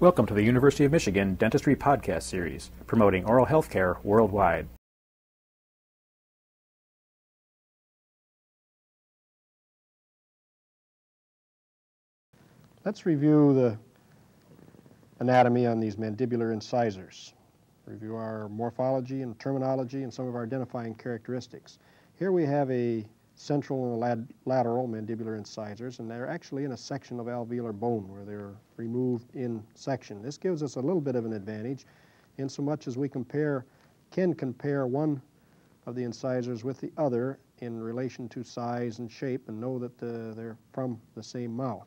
Welcome to the University of Michigan Dentistry Podcast Series, promoting oral health care worldwide. Let's review the anatomy on these mandibular incisors. Review our morphology and terminology and some of our identifying characteristics. Here we have a central and lateral mandibular incisors, and they're actually in a section of alveolar bone where they're removed in section. This gives us a little bit of an advantage in so much as we compare, can compare one of the incisors with the other in relation to size and shape and know that the, they're from the same mouth.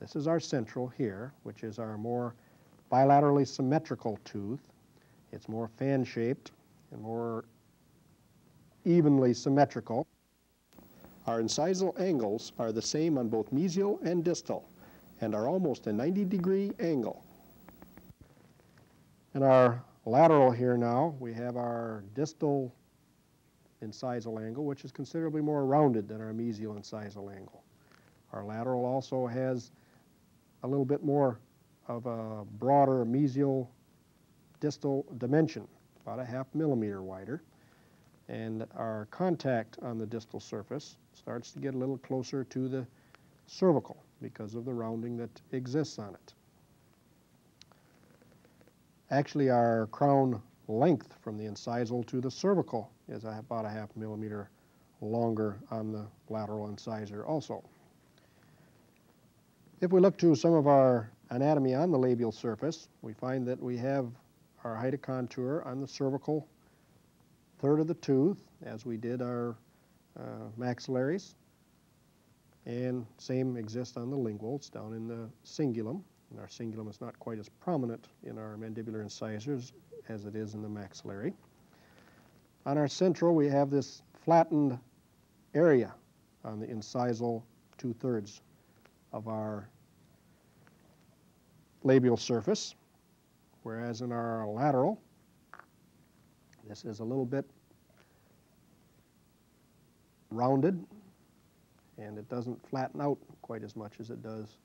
This is our central here, which is our more bilaterally symmetrical tooth. It's more fan-shaped and more evenly symmetrical. Our incisal angles are the same on both mesial and distal and are almost a 90 degree angle. In our lateral here now, we have our distal incisal angle, which is considerably more rounded than our mesial incisal angle. Our lateral also has a little bit more of a broader mesial distal dimension, about a half millimeter wider and our contact on the distal surface starts to get a little closer to the cervical because of the rounding that exists on it. Actually, our crown length from the incisal to the cervical is about a half millimeter longer on the lateral incisor also. If we look to some of our anatomy on the labial surface, we find that we have our height of contour on the cervical third of the tooth, as we did our uh, maxillaries. And same exists on the linguals down in the cingulum. And our cingulum is not quite as prominent in our mandibular incisors as it is in the maxillary. On our central, we have this flattened area on the incisal two-thirds of our labial surface, whereas in our lateral, this is a little bit rounded and it doesn't flatten out quite as much as it does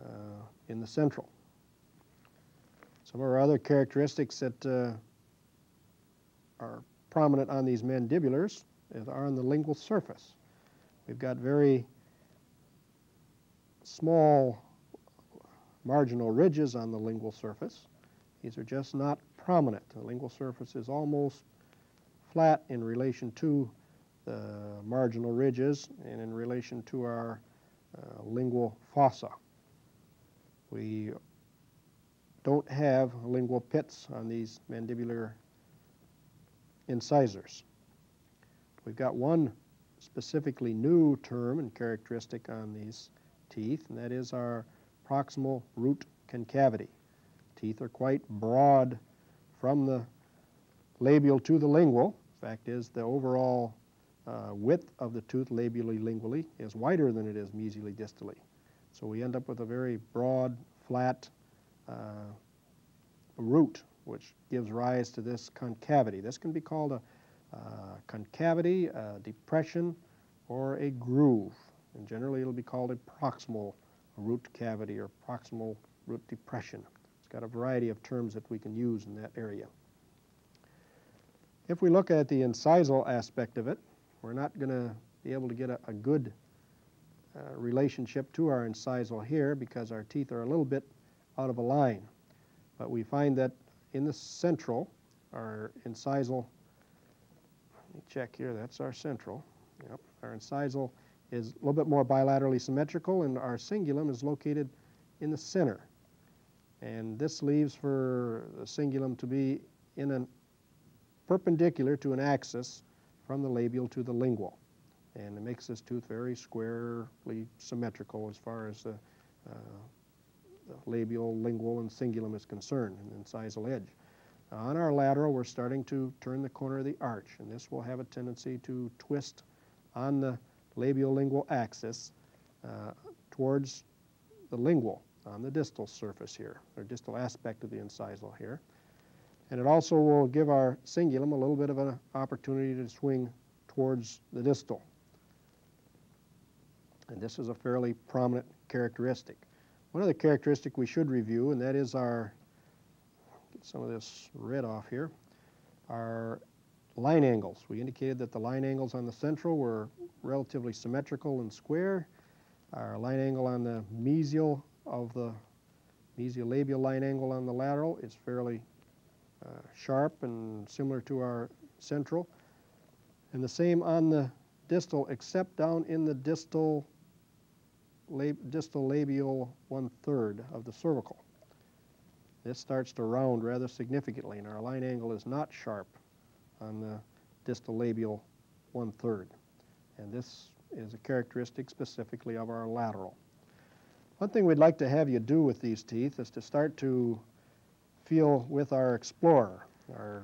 uh, in the central. Some of our other characteristics that uh, are prominent on these mandibulars are on the lingual surface. We've got very small marginal ridges on the lingual surface. These are just not prominent. The lingual surface is almost flat in relation to the marginal ridges and in relation to our uh, lingual fossa. We don't have lingual pits on these mandibular incisors. We've got one specifically new term and characteristic on these teeth, and that is our proximal root concavity. Teeth are quite broad from the labial to the lingual. Fact is, the overall uh, width of the tooth labially lingually is wider than it is mesially distally. So we end up with a very broad, flat uh, root, which gives rise to this concavity. This can be called a uh, concavity, a depression, or a groove. And generally it'll be called a proximal root cavity or proximal root depression got a variety of terms that we can use in that area. If we look at the incisal aspect of it, we're not going to be able to get a, a good uh, relationship to our incisal here because our teeth are a little bit out of a line. But we find that in the central, our incisal, let me check here, that's our central. Yep, our incisal is a little bit more bilaterally symmetrical and our cingulum is located in the center. And this leaves for the cingulum to be in a perpendicular to an axis from the labial to the lingual. And it makes this tooth very squarely symmetrical as far as the, uh, the labial, lingual, and cingulum is concerned, and incisal edge. Now on our lateral, we're starting to turn the corner of the arch, and this will have a tendency to twist on the labial-lingual axis uh, towards the lingual on the distal surface here, or distal aspect of the incisal here. And it also will give our cingulum a little bit of an opportunity to swing towards the distal. And this is a fairly prominent characteristic. One other characteristic we should review, and that is our, get some of this red off here, our line angles. We indicated that the line angles on the central were relatively symmetrical and square. Our line angle on the mesial of the mesiolabial line angle on the lateral is fairly uh, sharp and similar to our central. And the same on the distal, except down in the distal, lab, distal labial one-third of the cervical. This starts to round rather significantly, and our line angle is not sharp on the distal labial one-third. And this is a characteristic specifically of our lateral. One thing we'd like to have you do with these teeth is to start to feel with our Explorer, our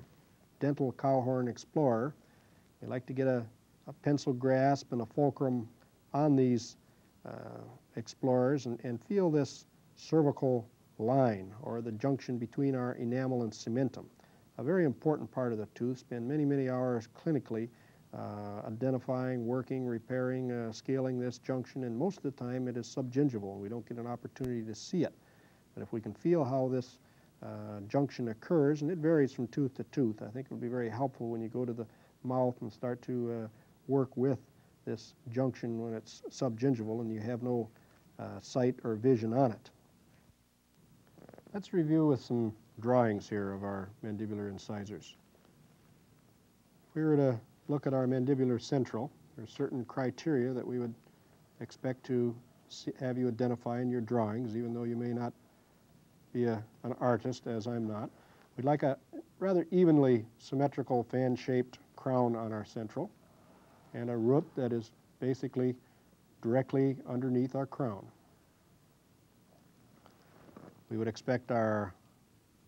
dental cowhorn Explorer. We like to get a, a, pencil grasp and a fulcrum on these uh, Explorers and, and feel this cervical line or the junction between our enamel and cementum. A very important part of the tooth, spend many, many hours clinically uh, identifying, working, repairing, uh, scaling this junction, and most of the time it is subgingival and we don't get an opportunity to see it. But if we can feel how this uh, junction occurs, and it varies from tooth to tooth, I think it would be very helpful when you go to the mouth and start to uh, work with this junction when it's subgingival and you have no uh, sight or vision on it. Let's review with some drawings here of our mandibular incisors. If we were to look at our mandibular central, there are certain criteria that we would expect to see, have you identify in your drawings, even though you may not be a, an artist, as I'm not. We'd like a rather evenly symmetrical fan-shaped crown on our central and a root that is basically directly underneath our crown. We would expect our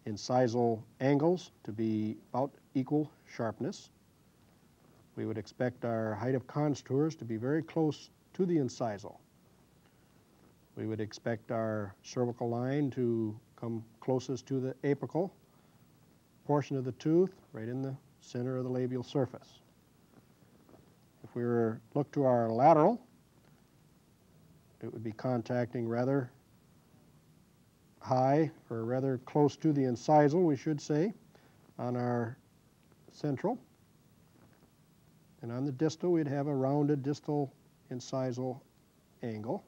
incisal angles to be about equal sharpness. We would expect our height of contours to be very close to the incisal. We would expect our cervical line to come closest to the apical portion of the tooth, right in the center of the labial surface. If we were look to our lateral, it would be contacting rather high or rather close to the incisal, we should say, on our central. And on the distal, we'd have a rounded distal incisal angle.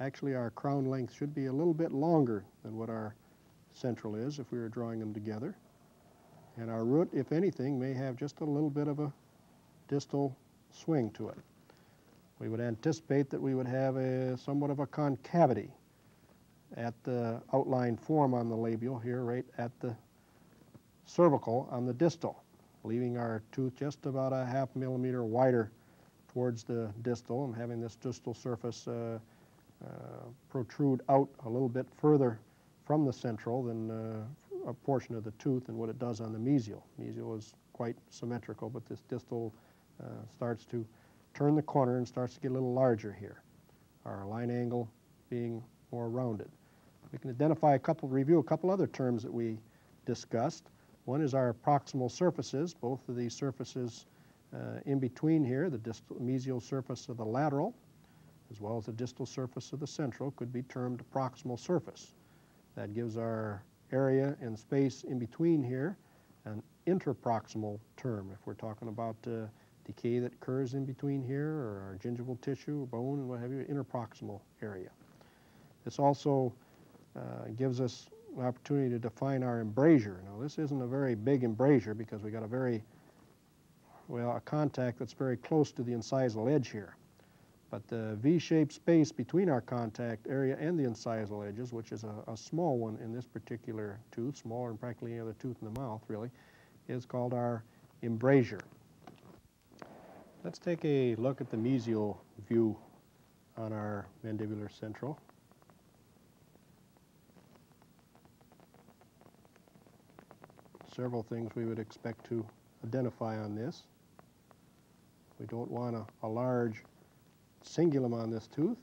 Actually, our crown length should be a little bit longer than what our central is if we were drawing them together. And our root, if anything, may have just a little bit of a distal swing to it. We would anticipate that we would have a somewhat of a concavity at the outline form on the labial here, right at the cervical on the distal, leaving our tooth just about a half millimeter wider towards the distal and having this distal surface uh, uh, protrude out a little bit further from the central than uh, a portion of the tooth and what it does on the mesial. Mesial is quite symmetrical, but this distal uh, starts to turn the corner and starts to get a little larger here. Our line angle being more rounded. We can identify a couple, review a couple other terms that we discussed. One is our proximal surfaces, both of these surfaces uh, in between here, the distal mesial surface of the lateral, as well as the distal surface of the central, could be termed proximal surface. That gives our area and space in between here an interproximal term. If we're talking about uh, decay that occurs in between here, or our gingival tissue, or bone, and what have you, interproximal area. This also uh, gives us an opportunity to define our embrasure. Now, this isn't a very big embrasure because we got a very, well, a contact that's very close to the incisal edge here. But the V-shaped space between our contact area and the incisal edges, which is a, a, small one in this particular tooth, smaller than practically any other tooth in the mouth, really, is called our embrasure. Let's take a look at the mesial view on our mandibular central. Several things we would expect to identify on this. We don't want a, a large cingulum on this tooth.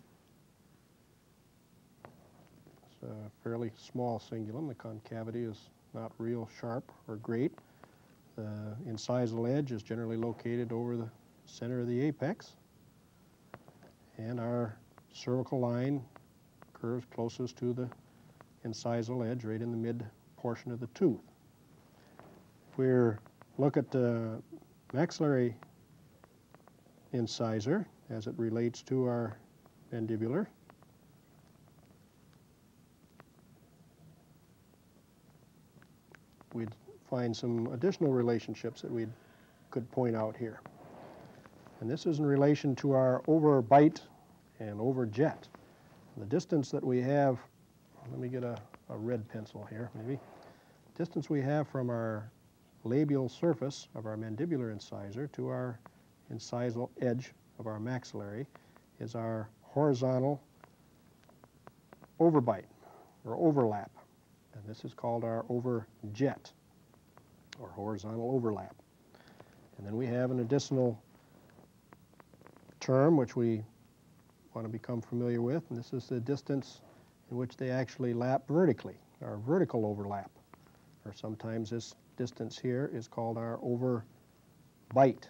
It's a fairly small cingulum. The concavity is not real sharp or great. The incisal edge is generally located over the center of the apex. And our cervical line curves closest to the incisal edge, right in the mid portion of the tooth. If we look at the maxillary incisor as it relates to our mandibular, we'd find some additional relationships that we could point out here. And this is in relation to our overbite and overjet. The distance that we have, let me get a, a red pencil here maybe. Distance we have from our labial surface of our mandibular incisor to our incisal edge of our maxillary is our horizontal overbite or overlap. And this is called our overjet or horizontal overlap. And then we have an additional term which we want to become familiar with, and this is the distance in which they actually lap vertically, our vertical overlap. Or sometimes this distance here is called our overbite,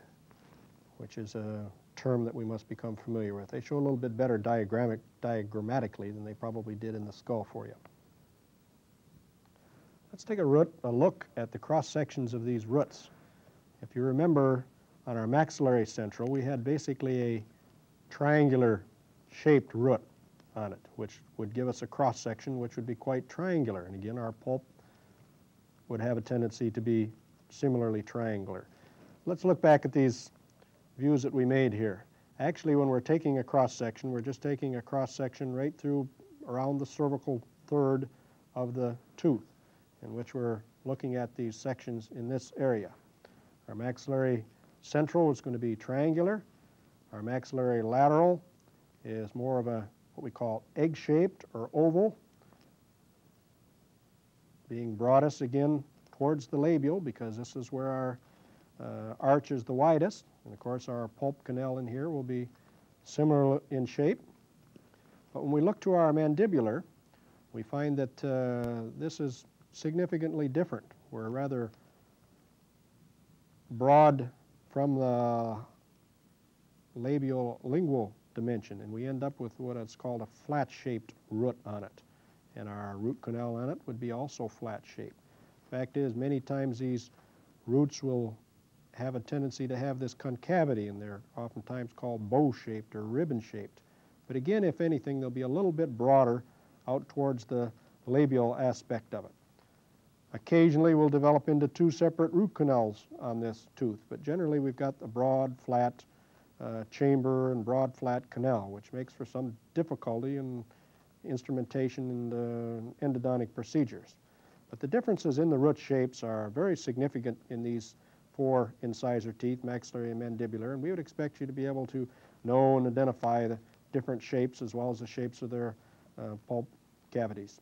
which is a term that we must become familiar with. They show a little bit better diagrammatic, diagrammatically than they probably did in the skull for you. Let's take a, root, a look at the cross sections of these roots. If you remember, on our maxillary central, we had basically a triangular shaped root on it, which would give us a cross section which would be quite triangular. And again, our pulp would have a tendency to be similarly triangular. Let's look back at these views that we made here. Actually, when we're taking a cross section, we're just taking a cross section right through around the cervical third of the tooth in which we're looking at these sections in this area. Our maxillary central is going to be triangular. Our maxillary lateral is more of a what we call egg-shaped or oval, being broadest again towards the labial because this is where our uh, arch is the widest. And of course our pulp canal in here will be similar in shape. But when we look to our mandibular, we find that uh, this is significantly different. We're rather broad from the labial lingual dimension, and we end up with what is called a flat-shaped root on it. And our root canal on it would be also flat-shaped. Fact is, many times these roots will have a tendency to have this concavity, and they're oftentimes called bow-shaped or ribbon-shaped. But again, if anything, they'll be a little bit broader out towards the labial aspect of it. Occasionally we'll develop into two separate root canals on this tooth, but generally we've got the broad, flat uh, chamber and broad, flat canal, which makes for some difficulty in instrumentation and endodontic procedures. But the differences in the root shapes are very significant in these four incisor teeth, maxillary and mandibular, and we would expect you to be able to know and identify the different shapes as well as the shapes of their uh, pulp cavities.